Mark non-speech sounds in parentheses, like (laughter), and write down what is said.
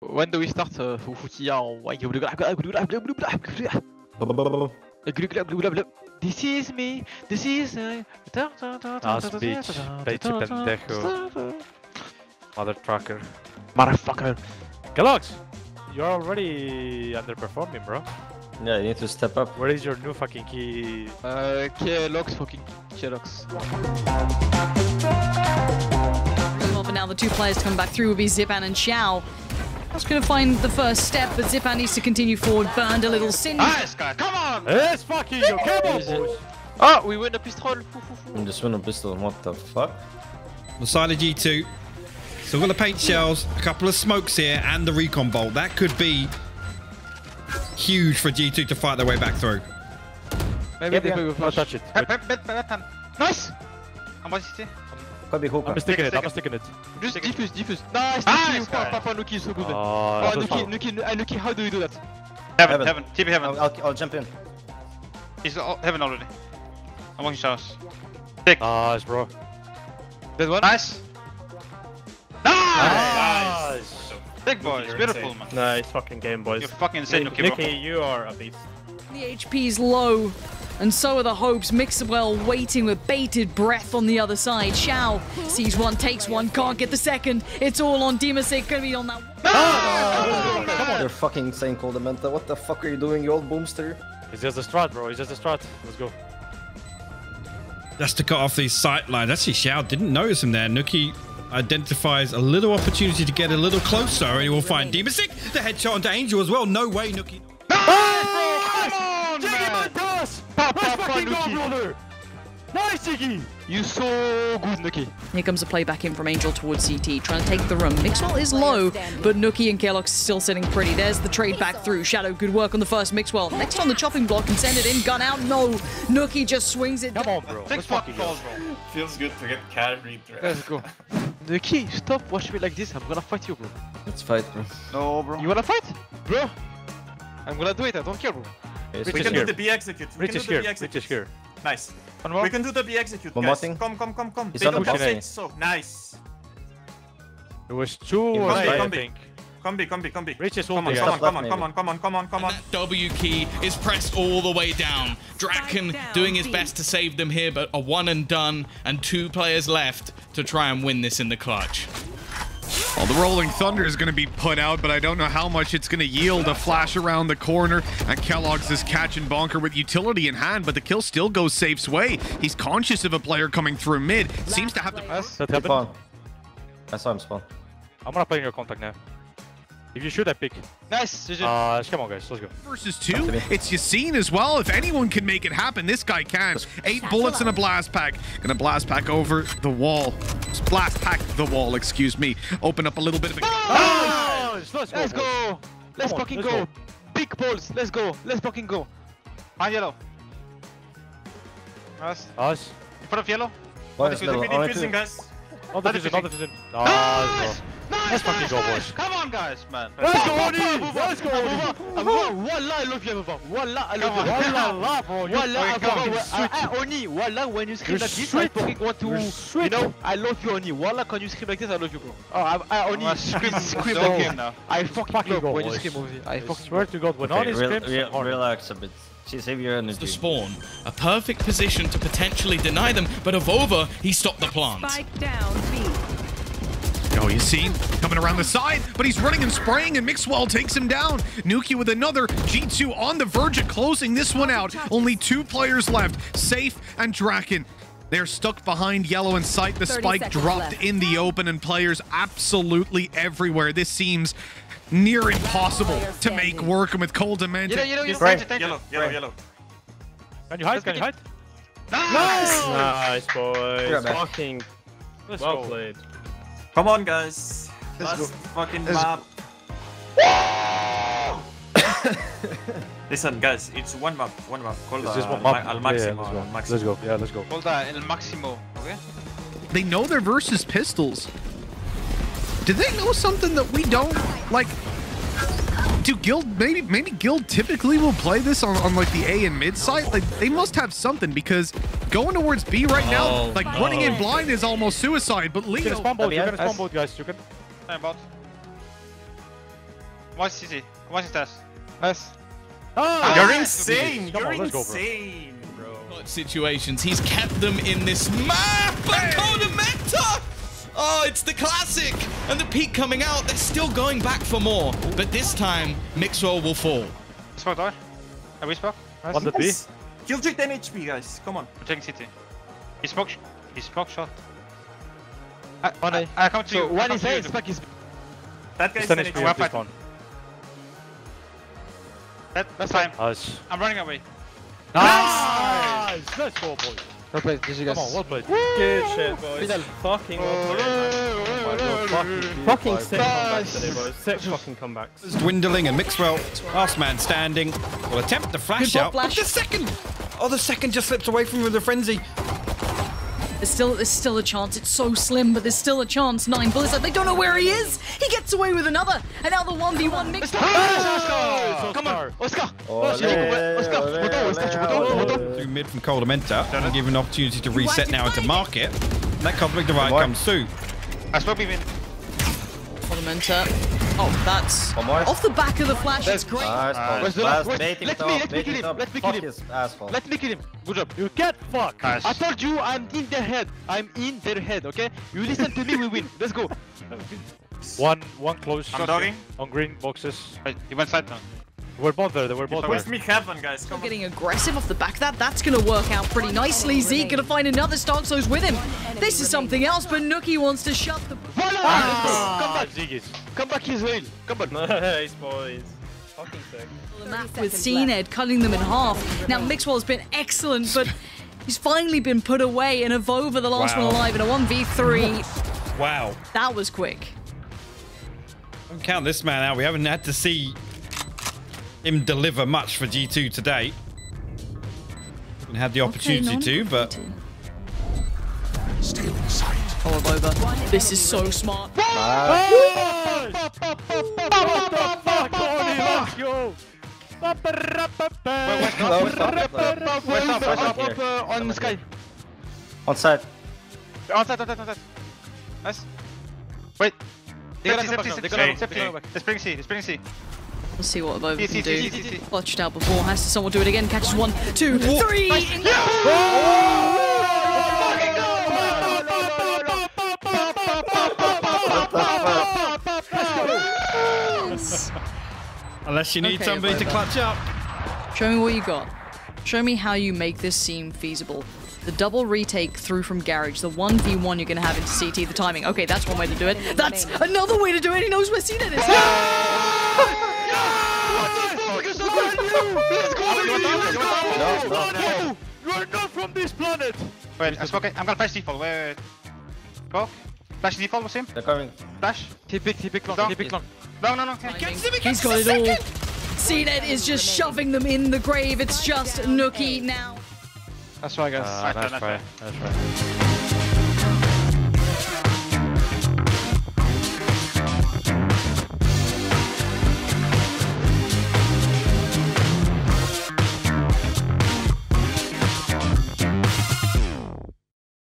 When do we start? Uh, Futia This is me, this is me. Ah, speech. Beetje pendejo. Mother trucker. Motherfucker. Keloqz! You're already underperforming, bro. Yeah, you need to step up. Where is your new fucking key? Uh, Keloqz fucking Keloqz. Well, but now the two players to come back through will be Zipan and Xiao. That's going to find the first step, but Zipan needs to continue forward. Burned a little sin. Nice guy, come on! Let's fucking go! Come on, boys! Oh, we win the pistol. I'm just win a pistol. What the fuck? Masada G2. Still got the paint shells, a couple of smokes here, and the recon bolt. That could be huge for G2 to fight their way back through. Maybe they will Don't flash. touch it. Nice! I'm on CT. Could be hookah. I'm sticking it, I'm sticking it. Just defuse, defuse. Nice, Nice nukkye, guy. Papa nukkye is so good. Oh, Oh, that nukkye. nukkye, uh, nukkye, how do you do that? Heaven, Heaven. heaven, TP heaven. I'll, I'll, I'll jump in. He's all, heaven already. I'm walking showers. Nice, bro. That one? Nice. Nice. Nice. Big boys, You're beautiful insane. man. Nice fucking game, boys. You're fucking insane, Nick- nukkye. bro. Nicky, you are a beast. The HP's low, and so are the hopes. Mixwell waiting with bated breath on the other side. Xiao sees one, takes one, can't get the second. It's all on Dimasic, gonna be on that. Ah! Come on. You're fucking insane, koldamenta. What the fuck are you doing, you old boomster? It's just a strat, bro. It's just a strat. Let's go. That's to cut off these sight lines. Actually, Xiao didn't notice him there. nukkye identifies a little opportunity to get a little closer, and he will find Demasik. The headshot onto Angel as well. No way, nukkye. Papa, Let's fucking go, nukkye. brother! Nice, Jiggy! You so good, nukkye. Here comes a play back in from Angel towards CT, trying to take the room. Mixwell is low, but nukkye and Keloqz still sitting pretty. There's the trade back through. Shadow, good work on the first Mixwell. Next on the chopping block and send it in. Gun out, no. nukkye just swings it. Come on, bro. Big Let's fucking fucking go. bro. Feels good to get carried. Let's go. nukkye, stop watching me like this. I'm gonna fight you, bro. Let's fight, bro. No, bro. You wanna fight? Bro. I'm gonna do it. I don't care, bro. Yes, We can is do here. the B execute. We Rich can is do the here. B Rich is here. Nice. One more. We can do the B execute, One guys. more thing. Come, come, come, come. He's They don't box. say so. Nice. It was two Come or on, I come think. Come B, come B. Rich is Come on, ulti, come on, come on, come on, come on, come on, come on. That W key is pressed all the way down. Draken doing his best to save them here, but a one and done, and two players left to try and win this in the clutch. Well, the Rolling Thunder is going to be put out, but I don't know how much it's going to yield. A flash around the corner, and Keloqz is catching bonkar with utility in hand, but the kill still goes Sayf's way. He's conscious of a player coming through mid. Seems to have the... Nice. That Keep happened. on. I saw him spawn. I'm gonna play in your contact now. If you shoot, I pick. Nice. GG. Uh, come on, guys. Let's go. Versus two, it's Yacine as well. If anyone can make it happen, this guy can. Eight bullets in a blast pack. Gonna blast pack over the wall. Blast pack the wall, excuse me. Open up a little bit of a... Nice! Let's go. Let's go. Let's on, fucking let's go. go. Big balls. Let's go. Let's fucking go. Behind yellow. Nice. Nice. In front of yellow. One is middle. Defeat Only defusing, two. guys. Not the vision, not the vision. Nice, Nice! Nice! Let's fucking go, nice. boys. Come on, guys, man. bro. Let's go, Oni! Let's go, Oni! Avova, Wallah, I love you, Avova. Wallah, I love you. Wallah, bro. You Wallah, fucking Avova, sweet. I- I- Oni, Wallah, when you scream like this, I fucking want to, You're you sweet. know, I love you, Oni. Wallah, when you scream like this, I love you, bro. Oh, I, I Oni, I'm scream, scream stalk like this. now. I fucking, Fucking love when you boys. scream, Oni. I I fucking swear to God, when Okay, Oni screams, relax a bit. See, save your The spawn, a perfect position to potentially deny them, but Avova, he stopped the plant. Spike down B. Oh, you see, coming around the side, but he's running and spraying, and Mixwell takes him down. nukkye with another G2 on the verge of closing this one out. Only two players left, Sayf and Draken. They're stuck behind yellow and sight. The spike dropped left. in the open, and players absolutely everywhere. This seems near impossible to make work. And with Cold You know, you know, you know. Right. Thank you, Yellow, yellow, yellow. Can you hide? Can you hide? Nice! Nice, boys. Yeah. Fucking well played. Come on, guys. Let's Last go. fucking Let's map. (coughs) Listen, guys, it's one map, one map. Call It's just uh, one map. Al Yeah, Maximo. let's go. Let's go. Yeah, let's go. Hold on, El Maximo. Okay? They know their versus pistols. Do they know something that we don't? Like, do Guild maybe maybe Guild typically will play this on, on like the A and mid side? Like they must have something because going towards B right now, Oh, like no. running in blind is almost suicide. But You can Leo, spawn boat. You Yeah, can spawn that's- boat, guys. You can. Time bot. Watch CC. Watch stairs. Nice. You're insane! Come You're on, let's go, bro. insane, bro. Situations. He's kept them in this map. But koldamenta! Oh, it's the classic. And the peak coming out. They're still going back for more. But this time, Mixwell will fall. Smoke door. I we smoke. One the B. Yes. Killjoy 10 HP, guys. Come on. I'm taking CT. He smoke. sh- He smoke shot. I, One I, A. I come to So you. I one come is to A, you. spec is That guy's Stand 10 HP HP. One on one. That, that's time. Nice. I'm running away. Nice! Let's go, boys. Well played, GG guys. Come on, well played. Good shit, boys. Vidal. Fucking well played, man. Fucking, fucking sick comebacks today, boys. Sick fucking comebacks. It's dwindling and Mixwell, last man standing, will attempt the flash Good out. flash. The second! Oh, the second just slips away from him with the frenzy. There's still there's still a chance. It's so slim, but there's still a chance. Nine bullets. They don't know where he is. He gets away with another. And now the one v one mix. Oscar! Come on, Oscar! Oscar, Oscar, Moto, Oscar, Moto, Moto. Through mid from koldamenta and given an opportunity to reset now into market. That cosmic divide comes through. I smoke beam in. Fundamental. Oh, that's One more. off the back of the flash. It's great. Nice, Nice. Where's the last- wait, let me- let me kill him, let me kill Fuck him. his asshole. Let me kill him. Good job. You get fucked. Nice. I told you I'm in their head. I'm in their head, okay? You listen to me, we win. Let's go. (laughs) One, one close. I'm dogging. On green boxes. Wait, he went side now. They were both there. They were both Where's there. Where's me heaven, guys? Come on. Getting aggressive off the back of that. That's going to work out pretty nicely. zeek going to find another Starxo's with him. This is something else, but nukkye wants to shut the. Voila! Ah, Come back. Ziggy's. Come back, Israel. Come back. (laughs) Nice, boys. Fucking sick. map with cNed cutting them in half. Now Mixwell's been excellent, but he's finally been put away. And Avova, the last Wow. one alive in a 1v3. Wow. That was quick. Don't count this man out. We haven't had to see him deliver much for G2 today. Haven't had the opportunity to, but Oh, Avova. This is so smart. Let's go. No, stop, stop. West up, west up, Here. up uh, on the sky. On side. Outside, outside, outside. Nice. Wait. They gotta come back now. They gotta come back. now. Let's bring C. Let's bring C. Let's see what Avova C, can C, do. Clutched out before. Has to someone do it again. Catches one, two, three. unless you need Okay, somebody to clutch up. Show me what you got. Show me how you make this seem feasible. The double retake through from Garage, the 1v1 you're going to have into CT, the timing. Okay, that's one way to do it. That's another way to do it. He knows where cNed is. You are not from this planet. Wait, I'm smoking. I'm gonna flash default. Wait, wait. Go. Flash default was him. They're coming. Flash. He picked, he picked long, Don't- he picked long. No, no, no. Okay. He's got it all. cNed is just shoving them in the grave. It's just nukkye now. That's right, guys. Nice try. Nice try.